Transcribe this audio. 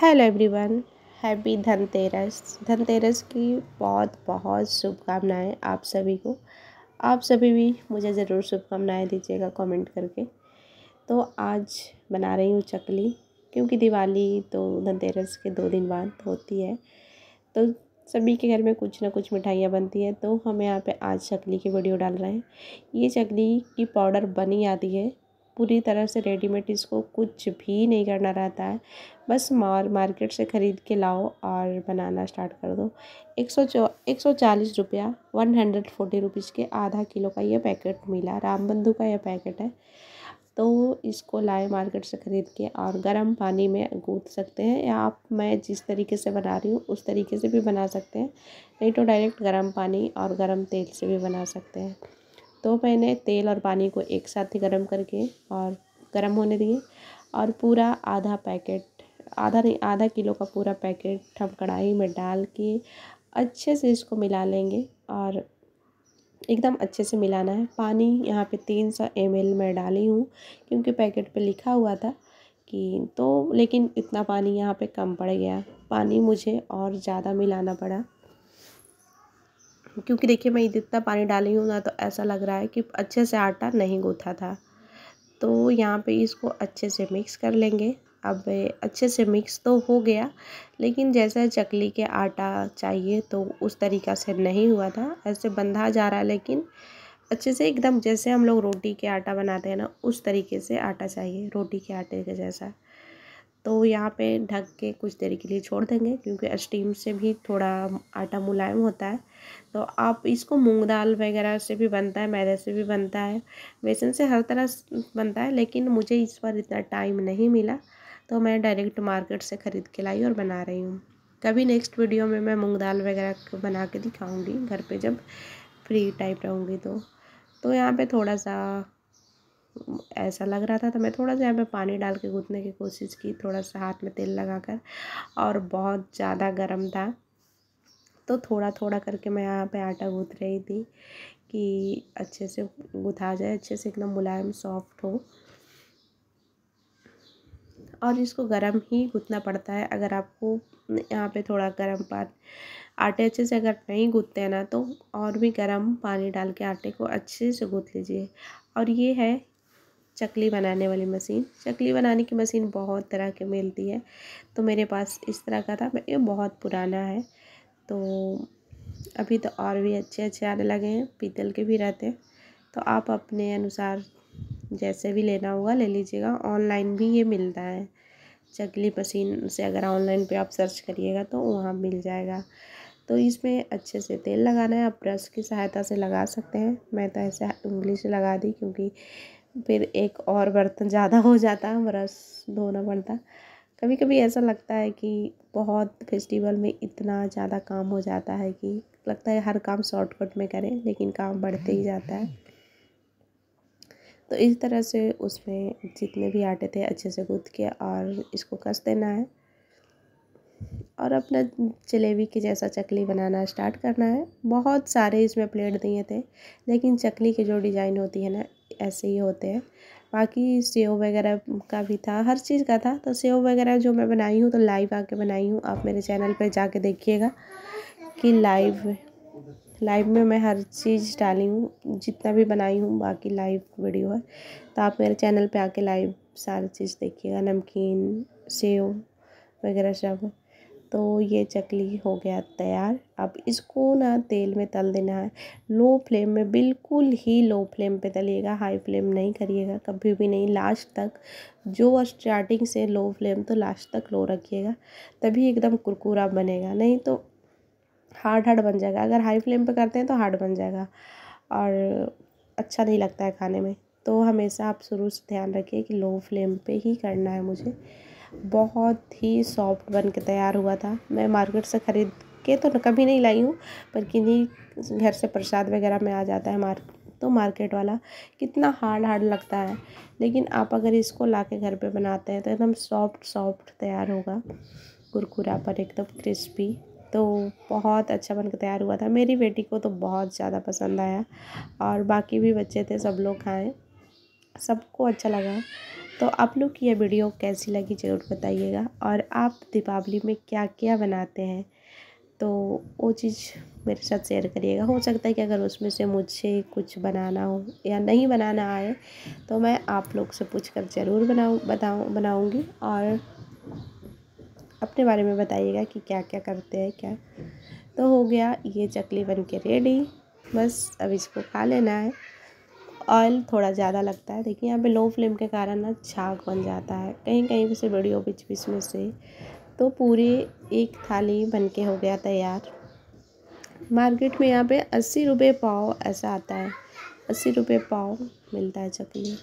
Hello everyone happy Dhanteras Dhanteras की बहुत बहुत शुभकामनाएँ आप सभी को। आप सभी भी मुझे ज़रूर शुभकामनाएँ दीजिएगा कमेंट करके। तो आज बना रही हूँ चकली, क्योंकि दिवाली तो धनतेरस के दो दिन बाद होती है। तो सभी के घर में कुछ ना कुछ मिठाइयाँ बनती हैं तो हम यहाँ पे आज चकली की वीडियो डाल रहे हैं। ये चकली की पाउडर बनी आती है। पूरी तरह से रेडीमेड इसको कुछ भी नहीं करना रहता है। बस मार, मार्केट से ख़रीद के लाओ और बनाना स्टार्ट कर दो। एक सौ चौ, एक सौ चालीस रुपया, वन हंड्रेड फोर्टी रुपीज़ के आधा किलो का ये पैकेट मिला। राम बंधु का यह पैकेट है। तो इसको लाए मार्केट से ख़रीद के और गर्म पानी में गूँथ सकते हैं। या आप, मैं जिस तरीके से बना रही हूँ, उस तरीके से भी बना सकते हैं। नहीं तो डायरेक्ट गर्म पानी और गर्म तेल से भी बना सकते हैं। तो मैंने तेल और पानी को एक साथ ही गर्म करके और गर्म होने दिए और पूरा आधा पैकेट, आधा नहीं, आधा किलो का पूरा पैकेट हम कढ़ाई में डाल के अच्छे से इसको मिला लेंगे और एकदम अच्छे से मिलाना है। पानी यहाँ पे तीन सौ एम एल मैं डाली हूँ क्योंकि पैकेट पे लिखा हुआ था कि तो लेकिन इतना पानी यहाँ पे कम पड़ गया। पानी मुझे और ज़्यादा मिलाना पड़ा। क्योंकि देखिए मैं इतना पानी डाली हूँ ना तो ऐसा लग रहा है कि अच्छे से आटा नहीं गूँथा था। तो यहाँ पे इसको अच्छे से मिक्स कर लेंगे। अब अच्छे से मिक्स तो हो गया, लेकिन जैसा चकली के आटा चाहिए तो उस तरीक़ा से नहीं हुआ था। ऐसे बंधा जा रहा है, लेकिन अच्छे से एकदम जैसे हम लोग रोटी के आटा बनाते हैं ना, उस तरीके से आटा चाहिए, रोटी के आटे के जैसा। तो यहाँ पे ढक के कुछ देर के लिए छोड़ देंगे, क्योंकि स्टीम से भी थोड़ा आटा मुलायम होता है। तो आप इसको मूंग दाल वगैरह से भी बनता है, मैदे से भी बनता है, बेसन से हर तरह बनता है, लेकिन मुझे इस बार इतना टाइम नहीं मिला तो मैं डायरेक्ट मार्केट से ख़रीद के लाई और बना रही हूँ। कभी नेक्स्ट वीडियो में मैं मूँग दाल वगैरह बना के दिखाऊँगी, घर पर जब फ्री टाइप रहूँगी तो। तो यहाँ पर थोड़ा सा ऐसा लग रहा था तो मैं थोड़ा सा यहाँ पे पानी डाल के गूँथने की कोशिश की, थोड़ा सा हाथ में तेल लगाकर, और बहुत ज़्यादा गर्म था। तो थोड़ा थोड़ा करके मैं यहाँ पे आटा गूँथ रही थी कि अच्छे से गुथा जाए, अच्छे से एकदम मुलायम सॉफ्ट हो। और इसको गर्म ही गूँथना पड़ता है। अगर आपको यहाँ पे थोड़ा गर्म पानी आटे अच्छे से अगर नहीं गूँथते हैं ना तो और भी गर्म पानी डाल के आटे को अच्छे से गूँथ लीजिए। और ये है चकली बनाने वाली मशीन। चकली बनाने की मशीन बहुत तरह की मिलती है। तो मेरे पास इस तरह का था ये बहुत पुराना है। तो अभी तो और भी अच्छे अच्छे आने लगे हैं, पीतल के भी रहते हैं। तो आप अपने अनुसार जैसे भी लेना होगा ले लीजिएगा। ऑनलाइन भी ये मिलता है। चकली मशीन से अगर ऑनलाइन पे आप सर्च करिएगा तो वहाँ मिल जाएगा। तो इसमें अच्छे से तेल लगाना है। आप ब्रश की सहायता से लगा सकते हैं। मैं तो ऐसे उंगली से लगा दी क्योंकि फिर एक और बर्तन ज़्यादा हो जाता है ब्रश धोना पड़ता। कभी कभी ऐसा लगता है कि बहुत फेस्टिवल में इतना ज़्यादा काम हो जाता है कि लगता है हर काम शॉर्टकट में करें, लेकिन काम बढ़ते ही जाता है। तो इस तरह से उसमें जितने भी आटे थे अच्छे से गूँथ के और इसको कस देना है। और अपना जलेबी के जैसा चकली बनाना स्टार्ट करना है। बहुत सारे इसमें प्लेट दिए थे, लेकिन चकली की जो डिज़ाइन होती है ना ऐसे ही होते हैं। बाकी सेव वगैरह का भी था, हर चीज़ का था। तो सेव वगैरह जो मैं बनाई हूँ तो लाइव आके बनाई हूँ। आप मेरे चैनल पर जाके देखिएगा कि लाइव लाइव में मैं हर चीज़ डाली हूँ। जितना भी बनाई हूँ, बाकी लाइव वीडियो है। तो आप मेरे चैनल पे आके लाइव सारी चीज़ देखिएगा। नमकीन, सेव वगैरह सब। तो ये चकली हो गया तैयार। अब इसको ना तेल में तल देना है। लो फ्लेम में बिल्कुल ही लो फ्लेम पे तलिएगा, हाई फ्लेम नहीं करिएगा, कभी भी नहीं। लास्ट तक, जो स्टार्टिंग से लो फ्लेम तो लास्ट तक लो रखिएगा, तभी एकदम कुरकुरा बनेगा। नहीं तो हार्ड हार्ड बन जाएगा। अगर हाई फ्लेम पे करते हैं तो हार्ड बन जाएगा और अच्छा नहीं लगता है खाने में। तो हमेशा आप शुरू से ध्यान रखिए कि लो फ्लेम पे ही करना है मुझे। बहुत ही सॉफ्ट बन के तैयार हुआ था। मैं मार्केट से ख़रीद के तो कभी नहीं लाई हूँ, पर किन्हीं घर से प्रसाद वगैरह में आ जाता है मार तो मार्केट वाला कितना हार्ड हार्ड लगता है। लेकिन आप अगर इसको ला के घर पे बनाते हैं तो एकदम सॉफ्ट सॉफ्ट तैयार होगा। कुरकुरा पर एकदम क्रिस्पी तो बहुत अच्छा बन के तैयार हुआ था। मेरी बेटी को तो बहुत ज़्यादा पसंद आया और बाकी भी बच्चे थे, सब लोग खाएँ। सबको अच्छा लगा। तो आप लोग की यह वीडियो कैसी लगी ज़रूर बताइएगा। और आप दीपावली में क्या क्या बनाते हैं तो वो चीज़ मेरे साथ शेयर करिएगा। हो सकता है कि अगर उसमें से मुझे कुछ बनाना हो या नहीं बनाना आए तो मैं आप लोग से पूछ कर ज़रूर बनाऊँ, बताऊँ, बनाऊँगी। और अपने बारे में बताइएगा कि क्या क्या करते हैं, क्या। तो हो गया, ये चकली बन के रेडी। बस अब इसको खा लेना है। ऑयल थोड़ा ज़्यादा लगता है। देखिए, यहाँ पे लो फ्लेम के कारण ना छाक बन जाता है कहीं कहीं से बड़ी हो बीच बीच में से। तो पूरी एक थाली बनके हो गया तैयार। मार्केट में यहाँ पे अस्सी रुपये पाव ऐसा आता है। अस्सी रुपये पाव मिलता है चकली।